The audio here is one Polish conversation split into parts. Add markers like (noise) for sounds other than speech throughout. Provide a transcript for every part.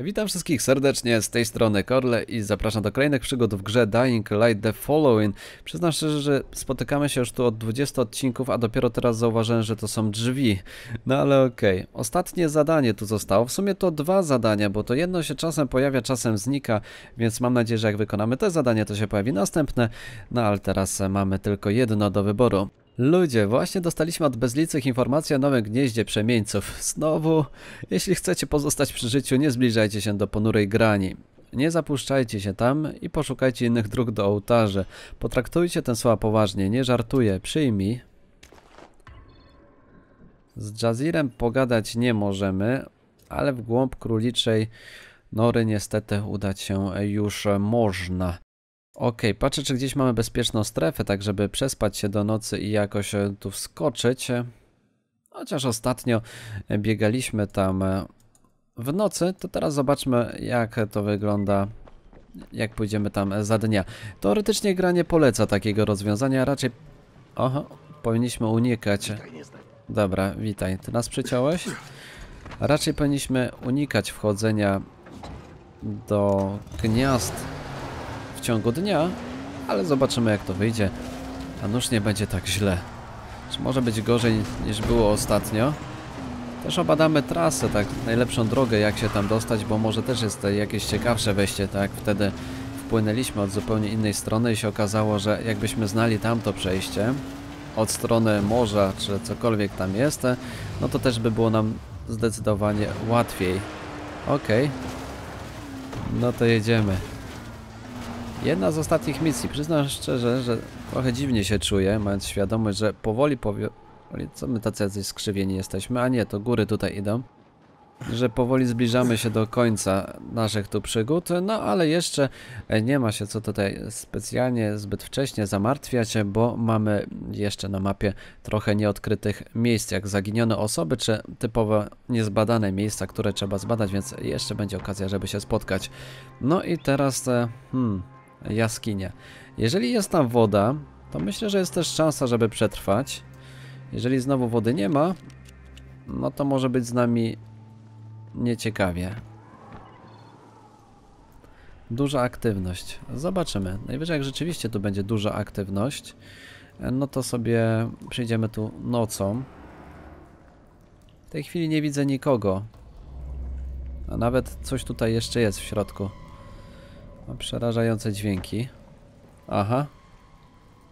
Witam wszystkich serdecznie z tej strony Korle i zapraszam do kolejnych przygód w grze Dying Light The Following. Przyznam szczerze, że spotykamy się już tu od 20 odcinków, a dopiero teraz zauważyłem, że to są drzwi. No ale okej. Okay. Ostatnie zadanie tu zostało. W sumie to dwa zadania, bo to jedno się czasem pojawia, czasem znika, więc mam nadzieję, że jak wykonamy te zadanie, to się pojawi następne. No ale teraz mamy tylko jedno do wyboru. Ludzie, właśnie dostaliśmy od bezlicych informacje o nowym gnieździe przemieńców. Znowu, jeśli chcecie pozostać przy życiu, nie zbliżajcie się do ponurej grani. Nie zapuszczajcie się tam i poszukajcie innych dróg do ołtarzy. Potraktujcie ten słowa poważnie, nie żartuję, przyjmij. Z Jazirem pogadać nie możemy, ale w głąb króliczej nory niestety udać się już można. Ok, patrzę czy gdzieś mamy bezpieczną strefę, tak żeby przespać się do nocy i jakoś e, tu wskoczyć. Chociaż ostatnio biegaliśmy tam e, w nocy, to teraz zobaczmy jak to wygląda jak pójdziemy tam za dnia. Teoretycznie gra nie poleca takiego rozwiązania, raczej... Oho, powinniśmy unikać... Dobra, witaj. Ty nas przyciąłeś? Raczej powinniśmy unikać wchodzenia do gniazd ciągu dnia, ale zobaczymy jak to wyjdzie. A nuż nie będzie tak źle. Czy może być gorzej niż było ostatnio? Też obadamy trasę, tak, najlepszą drogę jak się tam dostać, bo może też jest jakieś ciekawsze wejście, tak, wtedy wpłynęliśmy od zupełnie innej strony i się okazało, że jakbyśmy znali tamto przejście od strony morza, czy cokolwiek tam jest, no to też by było nam zdecydowanie łatwiej. Okej. Okay. No to jedziemy. Jedna z ostatnich misji. Przyznam szczerze, że trochę dziwnie się czuję, mając świadomość, że powoli powie... Co my tacy jacyś skrzywieni jesteśmy? A nie, to góry tutaj idą. Że powoli zbliżamy się do końca naszych tu przygód, no ale jeszcze nie ma się co tutaj specjalnie zbyt wcześnie zamartwiać, bo mamy jeszcze na mapie trochę nieodkrytych miejsc, jak zaginione osoby, czy typowo niezbadane miejsca, które trzeba zbadać, więc jeszcze będzie okazja, żeby się spotkać. No i teraz, e, hmm, jaskinia. Jeżeli jest tam woda, to myślę, że jest też szansa, żeby przetrwać. Jeżeli znowu wody nie ma, no to może być z nami nieciekawie. Duża aktywność. Zobaczymy. Najwyżej jak rzeczywiście tu będzie duża aktywność, no to sobie przyjdziemy tu nocą. W tej chwili nie widzę nikogo. A nawet coś tutaj jeszcze jest w środku. Przerażające dźwięki. Aha.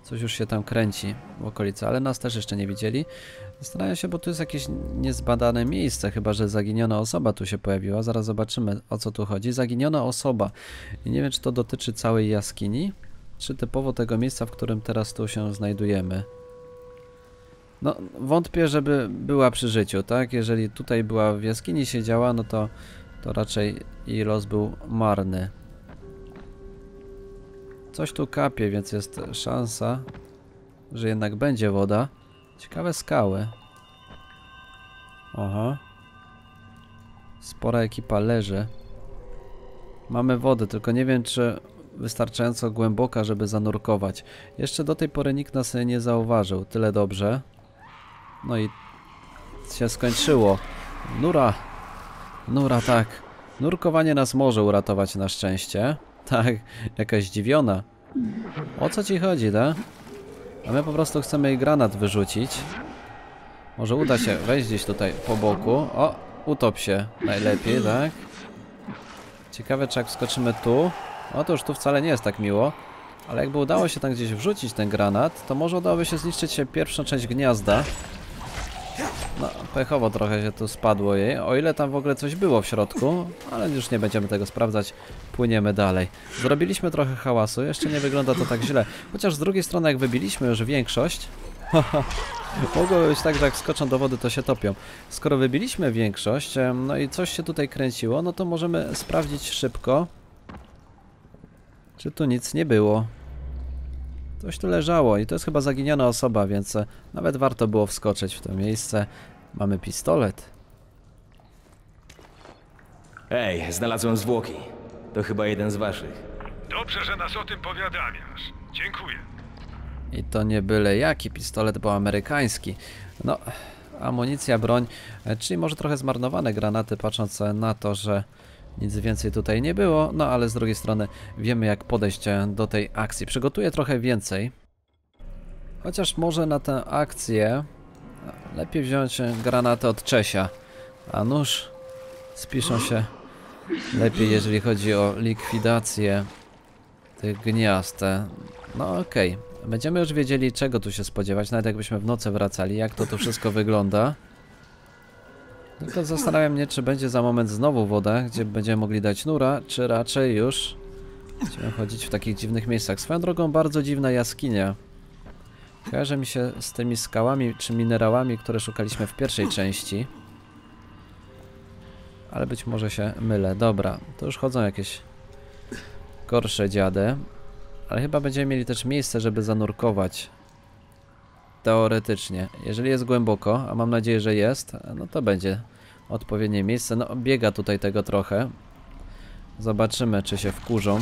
Coś już się tam kręci w okolicy, ale nas też jeszcze nie widzieli. Zastanawiam się, bo tu jest jakieś niezbadane miejsce, chyba że zaginiona osoba tu się pojawiła. Zaraz zobaczymy o co tu chodzi. Zaginiona osoba. I nie wiem, czy to dotyczy całej jaskini, czy typowo tego miejsca, w którym teraz tu się znajdujemy. No, wątpię, żeby była przy życiu, tak? Jeżeli tutaj była w jaskini siedziała, no to, to raczej jej los był marny. Coś tu kapie, więc jest szansa, że jednak będzie woda. Ciekawe skały. Aha. Spora ekipa leży. Mamy wodę, tylko nie wiem, czy wystarczająco głęboka, żeby zanurkować. Jeszcze do tej pory nikt nas nie zauważył. Tyle dobrze. No i się skończyło. Nura. Nura, tak. Nurkowanie nas może uratować na szczęście. Tak, jakaś zdziwiona. O co ci chodzi, da? A my po prostu chcemy jej granat wyrzucić. Może uda się wejść gdzieś tutaj po boku. O, utop się najlepiej, tak? Ciekawe, czy jak wskoczymy tu... Już tu wcale nie jest tak miło. Ale jakby udało się tam gdzieś wrzucić ten granat, to może udałoby się zniszczyć pierwszą część gniazda. No, pechowo trochę się tu spadło jej, o ile tam w ogóle coś było w środku, ale już nie będziemy tego sprawdzać, płyniemy dalej. Zrobiliśmy trochę hałasu, jeszcze nie wygląda to tak źle, chociaż z drugiej strony jak wybiliśmy już większość, (laughs) mogło być tak, że jak skoczą do wody to się topią. Skoro wybiliśmy większość, no i coś się tutaj kręciło, no to możemy sprawdzić szybko, czy tu nic nie było. Coś tu leżało i to jest chyba zaginiona osoba, więc e, nawet warto było wskoczyć w to miejsce. Mamy pistolet. Ej, znalazłem zwłoki. To chyba jeden z waszych. Dobrze, że nas o tym powiadamiasz. Dziękuję. I to nie byle jaki pistolet, bo amerykański. No, amunicja, broń, e, czyli może trochę zmarnowane granaty, patrząc na to, że Nic więcej tutaj nie było, no ale z drugiej strony wiemy jak podejść e, do tej akcji. Przygotuję trochę więcej. Chociaż może na tę akcję lepiej wziąć e, granatę od Czesia. A nóż spiszą się lepiej, jeżeli chodzi o likwidację tych gniazd. E, No okej, będziemy już wiedzieli czego tu się spodziewać, nawet jakbyśmy w nocy wracali, jak to tu wszystko wygląda. Tylko zastanawiam mnie, czy będzie za moment znowu woda, gdzie będziemy mogli dać nura, czy raczej już będziemy chodzić w takich dziwnych miejscach. Swoją drogą bardzo dziwna jaskinia. Kojarzy mi się z tymi skałami czy minerałami, które szukaliśmy w pierwszej części. Ale być może się mylę. Dobra, to już chodzą jakieś gorsze dziady. Ale chyba będziemy mieli też miejsce, żeby zanurkować. Teoretycznie. Jeżeli jest głęboko, a mam nadzieję, że jest, no to będzie odpowiednie miejsce. No, biega tutaj tego trochę. Zobaczymy, czy się wkurzą.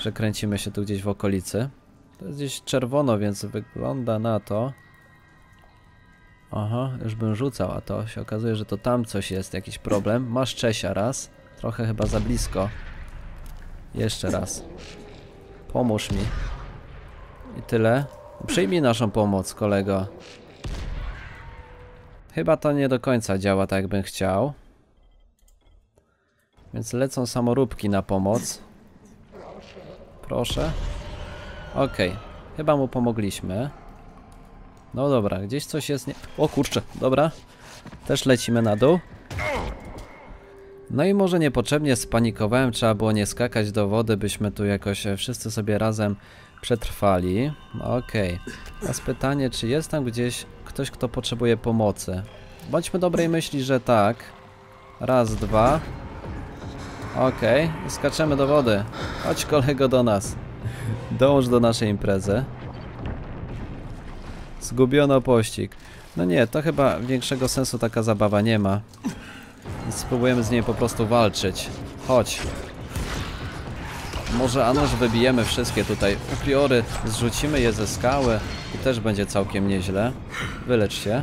Że kręcimy się tu gdzieś w okolicy. To jest gdzieś czerwono, więc wygląda na to. Aha, już bym rzucał, a to się okazuje, że to tam coś jest, jakiś problem. Masz Czesia raz. Trochę chyba za blisko. Jeszcze raz. Pomóż mi. I tyle. Przyjmij naszą pomoc, kolego. Chyba to nie do końca działa tak, jakbym chciał. Więc lecą samoróbki na pomoc. Proszę. Okej. Chyba mu pomogliśmy. No dobra, gdzieś coś jest nie... O kurczę, dobra. Też lecimy na dół. No i może niepotrzebnie spanikowałem, trzeba było nie skakać do wody, byśmy tu jakoś e, wszyscy sobie razem przetrwali. Okej. Teraz pytanie, czy jest tam gdzieś ktoś, kto potrzebuje pomocy? Bądźmy dobrej myśli, że tak. Raz, dwa. Okej, skaczemy do wody. Chodź kolego do nas. Dołącz do naszej imprezy. Zgubiono pościg. No nie, to chyba większego sensu taka zabawa nie ma. Spróbujemy z niej po prostu walczyć. Chodź. Może Anoż wybijemy wszystkie tutaj upiory, zrzucimy je ze skały i też będzie całkiem nieźle. Wylecz się.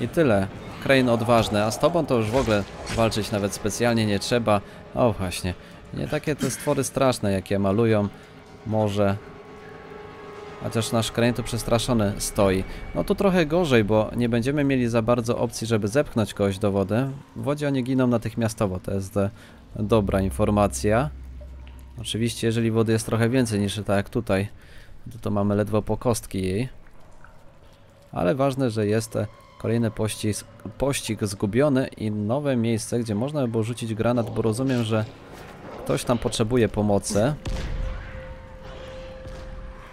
I tyle. Crane odważny, a z tobą to już w ogóle walczyć nawet specjalnie nie trzeba. O właśnie. Nie takie te stwory straszne, jakie malują. Może. Chociaż nasz Crane tu przestraszony stoi. No tu trochę gorzej, bo nie będziemy mieli za bardzo opcji, żeby zepchnąć kogoś do wody. W wodzie oni giną natychmiastowo, to jest e, dobra informacja. Oczywiście, jeżeli wody jest trochę więcej niż tak jak tutaj, to, to mamy ledwo po kostki jej. Ale ważne, że jest kolejny pościg, pościg zgubiony i nowe miejsce, gdzie można by było rzucić granat, bo rozumiem, że ktoś tam potrzebuje pomocy.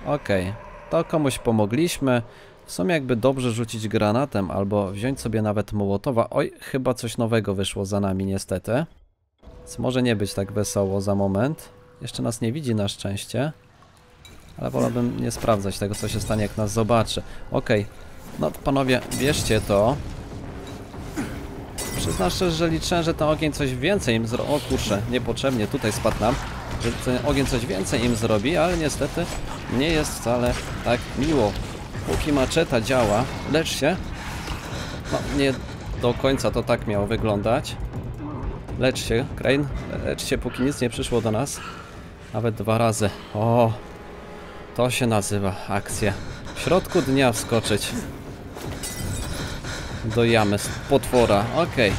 Okej, to komuś pomogliśmy. W sumie jakby dobrze rzucić granatem albo wziąć sobie nawet mołotowa. Oj, chyba coś nowego wyszło za nami niestety. Więc może nie być tak wesoło za moment. Jeszcze nas nie widzi na szczęście. Ale wolałbym nie sprawdzać tego, co się stanie, jak nas zobaczy. Okej, no to panowie, bierzcie to. Przyznam szczerze, że liczyłem, że ten ogień coś więcej im zrobi. O kurczę, niepotrzebnie, tutaj spadł nam. Że ten ogień coś więcej im zrobi, ale niestety nie jest wcale tak miło. Póki maczeta działa, lecz się. No, nie do końca to tak miało wyglądać. Lecz się, Crane, lecz się, póki nic nie przyszło do nas. Nawet dwa razy. O, to się nazywa akcja. W środku dnia wskoczyć do jamy z potwora. Okej.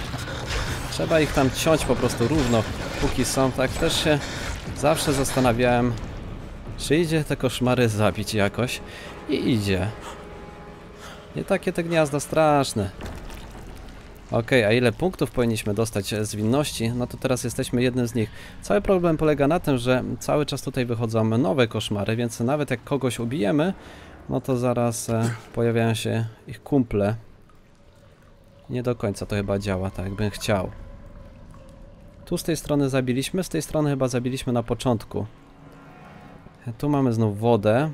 Trzeba ich tam ciąć po prostu równo, póki są. Tak też się zawsze zastanawiałem, czy idzie te koszmary zabić jakoś. I idzie. Nie takie te gniazda straszne. Okej, a ile punktów powinniśmy dostać z winności? No to teraz jesteśmy jednym z nich. Cały problem polega na tym, że cały czas tutaj wychodzą nowe koszmary, więc nawet jak kogoś ubijemy, no to zaraz e, pojawiają się ich kumple. Nie do końca to chyba działa tak, jakbym chciał. Tu z tej strony zabiliśmy, z tej strony chyba zabiliśmy na początku. Tu mamy znów wodę.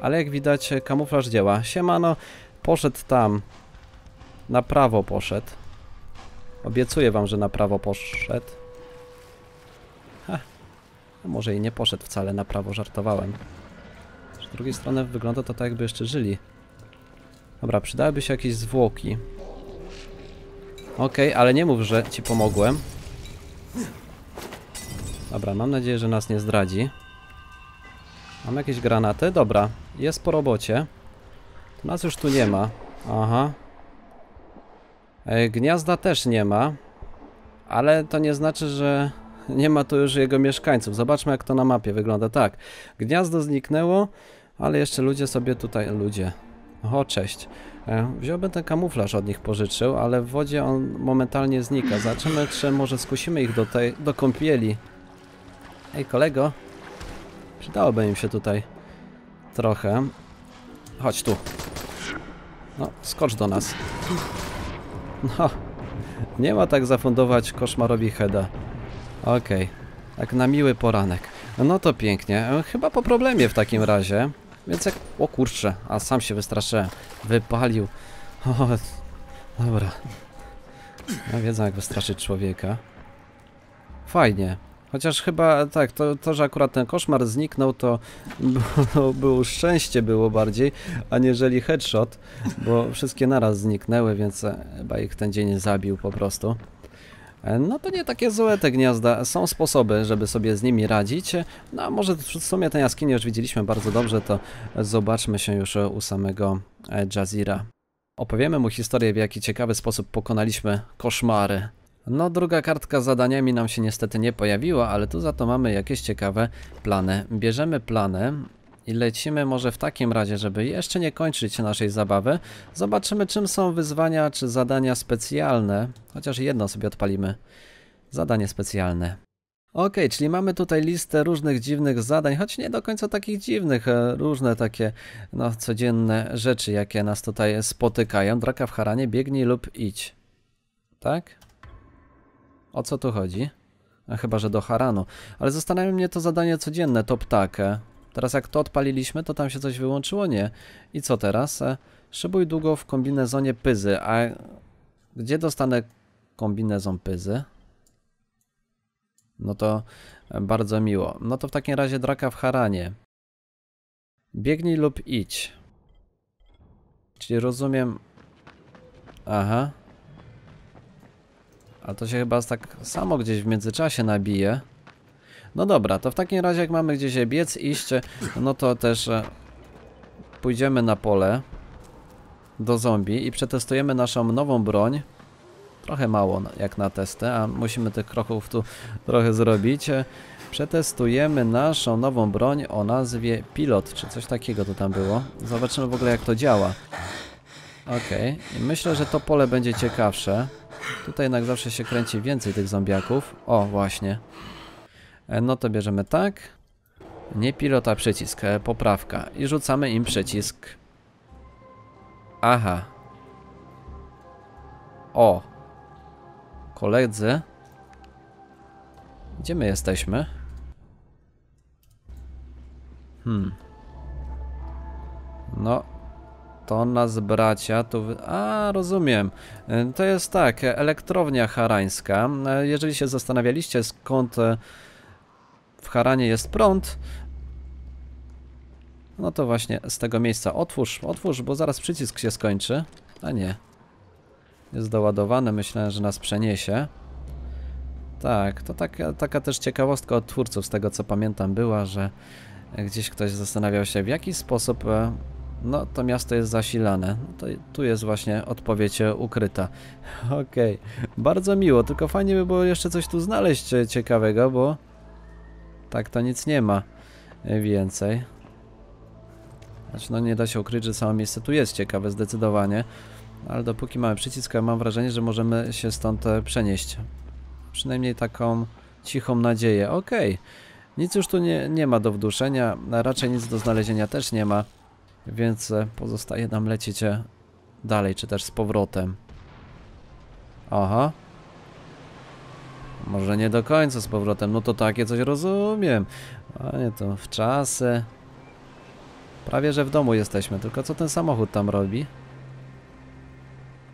Ale jak widać kamuflaż działa. Siemano, poszedł tam. Na prawo poszedł. Obiecuję wam, że na prawo poszedł. Ha. A może i nie poszedł wcale na prawo, żartowałem. Z drugiej strony wygląda to tak jakby jeszcze żyli. Dobra, przydałyby się jakieś zwłoki. Okej, ale nie mów, że ci pomogłem. Dobra, mam nadzieję, że nas nie zdradzi. Mam jakieś granaty? Dobra, jest po robocie. Nas już tu nie ma. Aha. E, Gniazda też nie ma. Ale to nie znaczy, że nie ma tu już jego mieszkańców. Zobaczmy, jak to na mapie wygląda. Tak, gniazdo zniknęło, ale jeszcze ludzie sobie tutaj... Ludzie. O, cześć. E, Wziąłbym ten kamuflaż od nich pożyczył, ale w wodzie on momentalnie znika. Zobaczymy, czy może skusimy ich do tej, do kąpieli. Ej, kolego. Przydałoby im się tutaj trochę. Chodź tu. No, skocz do nas. No, nie ma tak zafundować koszmarowi Heda. Okej, tak na miły poranek. No to pięknie. Chyba po problemie w takim razie. Więc jak... O kurczę, a sam się wystraszyłem. Wypalił. O, dobra. Ja wiedzą jak wystraszyć człowieka. Fajnie. Chociaż chyba tak, to, to że akurat ten koszmar zniknął, to (laughs) było, było szczęście było bardziej, aniżeli headshot, bo wszystkie naraz zniknęły, więc e, chyba ich ten dzień zabił po prostu. E, No to nie takie złe te gniazda. Są sposoby, żeby sobie z nimi radzić. No a może w sumie tę jaskinię już widzieliśmy bardzo dobrze, to zobaczmy się już u samego e, Jazira. Opowiemy mu historię, w jaki ciekawy sposób pokonaliśmy koszmary. No, druga kartka z zadaniami nam się niestety nie pojawiła, ale tu za to mamy jakieś ciekawe plany. Bierzemy plany i lecimy może w takim razie, żeby jeszcze nie kończyć naszej zabawy. Zobaczymy, czym są wyzwania czy zadania specjalne. Chociaż jedno sobie odpalimy. Zadanie specjalne. Ok, czyli mamy tutaj listę różnych dziwnych zadań, choć nie do końca takich dziwnych, e, różne takie no, codzienne rzeczy, jakie nas tutaj spotykają. Draka w haranie, biegnij lub idź. Tak? O co tu chodzi? A chyba, że do haranu. Ale zastanawia mnie to zadanie codzienne, to ptakę. Teraz jak to odpaliliśmy, to tam się coś wyłączyło? Nie. I co teraz? E, Szybuj długo w kombinezonie pyzy. A gdzie dostanę kombinezon pyzy? No to e, bardzo miło. No to w takim razie draka w haranie. Biegnij lub idź. Czyli rozumiem... Aha. A to się chyba tak samo gdzieś w międzyczasie nabije. No dobra, to w takim razie jak mamy gdzieś biec, iść, no to też e, pójdziemy na pole do zombie i przetestujemy naszą nową broń. Trochę mało jak na testy, a musimy tych kroków tu trochę zrobić. E, Przetestujemy naszą nową broń o nazwie Pilot, czy coś takiego to tam było. Zobaczymy w ogóle jak to działa. Okej, i myślę, że to pole będzie ciekawsze. Tutaj jednak zawsze się kręci więcej tych zombiaków. O, właśnie. E, No to bierzemy tak. Nie pilota, przycisk. e, Poprawka. I rzucamy im przycisk. Aha. O. Koledzy. Gdzie my jesteśmy? Hmm. No, to nas bracia tu. A, rozumiem. E, To jest tak, elektrownia harańska. E, Jeżeli się zastanawialiście, skąd e, w Haranie jest prąd, no to właśnie z tego miejsca. Otwórz, otwórz, bo zaraz przycisk się skończy. A nie. Jest doładowany, myślałem, że nas przeniesie. Tak, to taka, taka też ciekawostka od twórców, z tego co pamiętam, była, że gdzieś ktoś zastanawiał się, w jaki sposób no, to miasto jest zasilane. No to tu jest właśnie odpowiedź ukryta. (laughs) Okej, bardzo miło, tylko fajnie by było jeszcze coś tu znaleźć e, ciekawego, bo tak to nic nie ma e, więcej. Znaczy, no nie da się ukryć, że samo miejsce tu jest ciekawe zdecydowanie, ale dopóki mamy przycisk, mam wrażenie, że możemy się stąd e, przenieść. Przynajmniej taką cichą nadzieję. Okej, nic już tu nie, nie ma do wduszenia, raczej nic do znalezienia też nie ma. Więc e, pozostaje nam lecieć e, dalej, czy też z powrotem. Aha. Może nie do końca z powrotem, no to takie coś rozumiem. A nie to w czasy. Prawie, że w domu jesteśmy, tylko co ten samochód tam robi?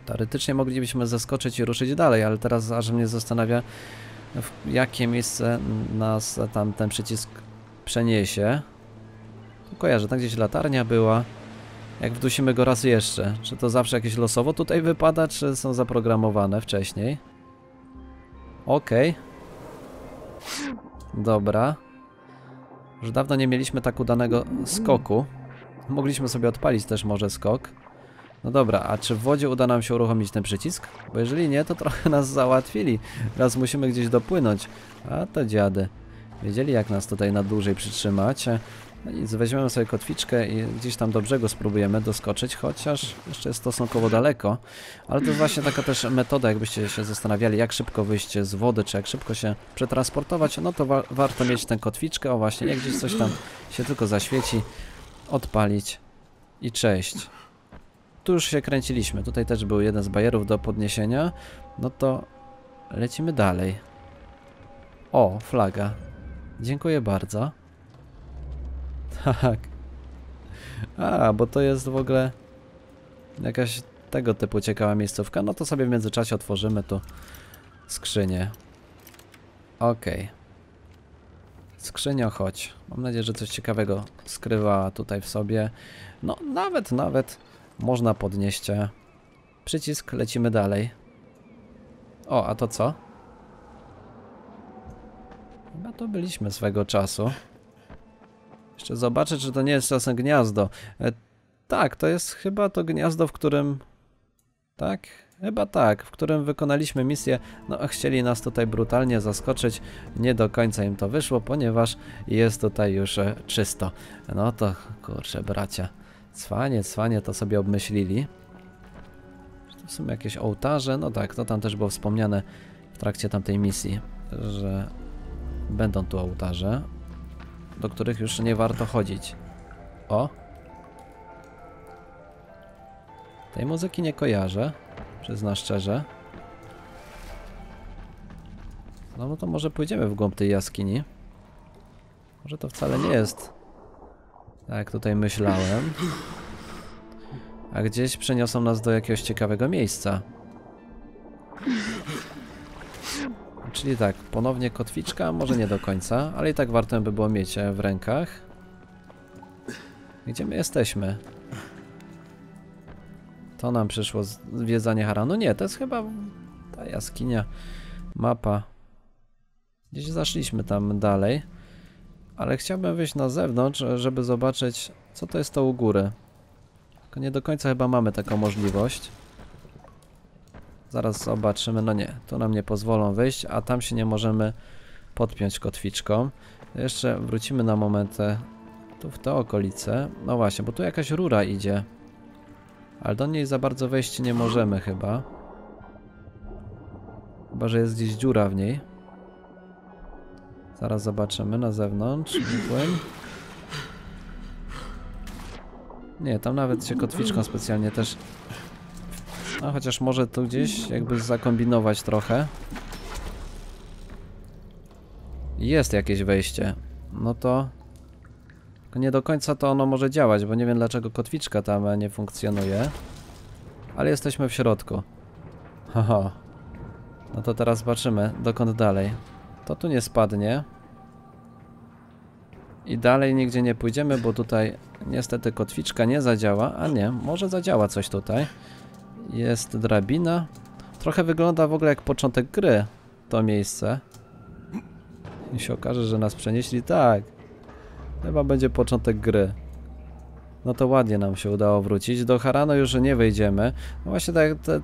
Teoretycznie moglibyśmy zaskoczyć i ruszyć dalej, ale teraz aż mnie zastanawia, w jakie miejsce nas tam ten przycisk przeniesie. Kojarzę, tam gdzieś latarnia była. Jak wdusimy go raz jeszcze? Czy to zawsze jakieś losowo tutaj wypada, czy są zaprogramowane wcześniej? Okej. Dobra. Już dawno nie mieliśmy tak udanego skoku. Mogliśmy sobie odpalić też może skok. No dobra, a czy w wodzie uda nam się uruchomić ten przycisk? Bo jeżeli nie, to trochę nas załatwili. Raz musimy gdzieś dopłynąć. A to dziady. Wiedzieli jak nas tutaj na dłużej przytrzymać. No nic, weźmiemy sobie kotwiczkę i gdzieś tam do brzegu spróbujemy doskoczyć, chociaż jeszcze jest stosunkowo daleko. Ale to jest właśnie taka też metoda, jakbyście się zastanawiali, jak szybko wyjść z wody, czy jak szybko się przetransportować, no to wa warto mieć tę kotwiczkę, o właśnie, jak gdzieś coś tam się tylko zaświeci, odpalić i cześć. Tu już się kręciliśmy, tutaj też był jeden z bajerów do podniesienia, no to lecimy dalej. O, flaga. Dziękuję bardzo. Tak. A, bo to jest w ogóle jakaś tego typu ciekawa miejscówka. No to sobie w międzyczasie otworzymy tu skrzynię. Okej. Okay. Skrzynio, chodź. Mam nadzieję, że coś ciekawego skrywa tutaj w sobie. No, nawet, nawet można podnieść przycisk. Lecimy dalej. O, a to co? Chyba to byliśmy swego czasu. Jeszcze zobaczę, czy to nie jest czasem gniazdo. E, tak, to jest chyba to gniazdo, w którym... Tak? Chyba tak, w którym wykonaliśmy misję. No, chcieli nas tutaj brutalnie zaskoczyć. Nie do końca im to wyszło, ponieważ jest tutaj już e, czysto. No to, kurczę, bracia. Cwanie, cwanie to sobie obmyślili. To są jakieś ołtarze. No tak, to tam też było wspomniane w trakcie tamtej misji, że będą tu ołtarze do których już nie warto chodzić. O! Tej muzyki nie kojarzę, przyzna szczerze. No, no to może pójdziemy w głąb tej jaskini. Może to wcale nie jest tak jak tutaj myślałem. A gdzieś przeniosą nas do jakiegoś ciekawego miejsca. Czyli tak, ponownie kotwiczka, może nie do końca, ale i tak warto by było mieć w rękach. Gdzie my jesteśmy? To nam przyszło zwiedzanie Haranu. Nie, to jest chyba ta jaskinia, mapa. Gdzieś zaszliśmy tam dalej. Ale chciałbym wyjść na zewnątrz, żeby zobaczyć, co to jest to u góry. Tylko nie do końca chyba mamy taką możliwość. Zaraz zobaczymy. No nie, tu nam nie pozwolą wyjść, a tam się nie możemy podpiąć kotwiczką. Jeszcze wrócimy na moment tu w te okolice. No właśnie, bo tu jakaś rura idzie. Ale do niej za bardzo wejść nie możemy chyba. Chyba, że jest gdzieś dziura w niej. Zaraz zobaczymy na zewnątrz. Płyn. Nie, tam nawet się kotwiczką specjalnie też no chociaż może tu gdzieś jakby zakombinować trochę. Jest jakieś wejście. No to... Nie do końca to ono może działać, bo nie wiem dlaczego kotwiczka tam nie funkcjonuje. Ale jesteśmy w środku. Haha. No to teraz zobaczymy, dokąd dalej. To tu nie spadnie. I dalej nigdzie nie pójdziemy, bo tutaj niestety kotwiczka nie zadziała. A nie, może zadziała coś tutaj. Jest drabina. Trochę wygląda w ogóle jak początek gry to miejsce. I się okaże, że nas przenieśli. Tak. Chyba będzie początek gry. No to ładnie nam się udało wrócić. Do Harano już nie wejdziemy. No właśnie tak te,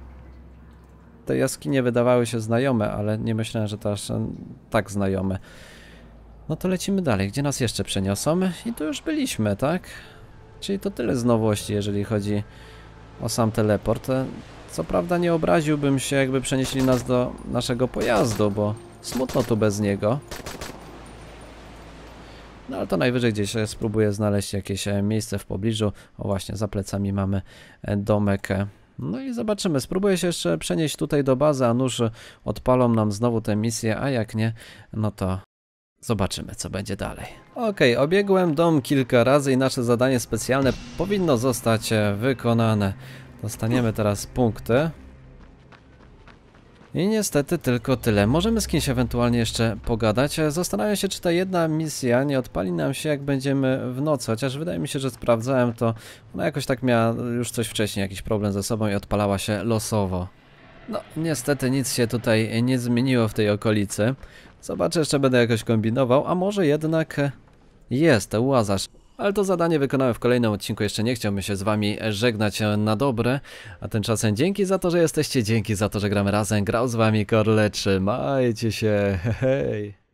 te jaskinie wydawały się znajome, ale nie myślałem, że to aż tak znajome. No to lecimy dalej. Gdzie nas jeszcze przeniosą? I tu już byliśmy, tak? Czyli to tyle z nowości, jeżeli chodzi o sam teleport. Co prawda nie obraziłbym się, jakby przenieśli nas do naszego pojazdu, bo smutno tu bez niego. No ale to najwyżej gdzieś spróbuję znaleźć jakieś e, miejsce w pobliżu. O właśnie, za plecami mamy e, domek. No i zobaczymy. Spróbuję się jeszcze przenieść tutaj do bazy, a nuż odpalą nam znowu tę misję, a jak nie, no to Zobaczymy, co będzie dalej. Ok, obiegłem dom kilka razy i nasze zadanie specjalne powinno zostać e, wykonane. Dostaniemy teraz punkty. I niestety tylko tyle. Możemy z kimś ewentualnie jeszcze pogadać. E, Zastanawiam się, czy ta jedna misja nie odpali nam się, jak będziemy w nocy. Chociaż wydaje mi się, że sprawdzałem to. Ona jakoś tak miała już coś wcześniej, jakiś problem ze sobą i odpalała się losowo. No, niestety nic się tutaj nie zmieniło w tej okolicy. Zobaczę, jeszcze będę jakoś kombinował, a może jednak e, jest Łazarz. Ale to zadanie wykonałem w kolejnym odcinku, jeszcze nie chciałbym się z wami żegnać e, na dobre, a tymczasem dzięki za to, że jesteście, dzięki za to, że gramy razem, grał z wami Korle, trzymajcie się, (laughs) hej.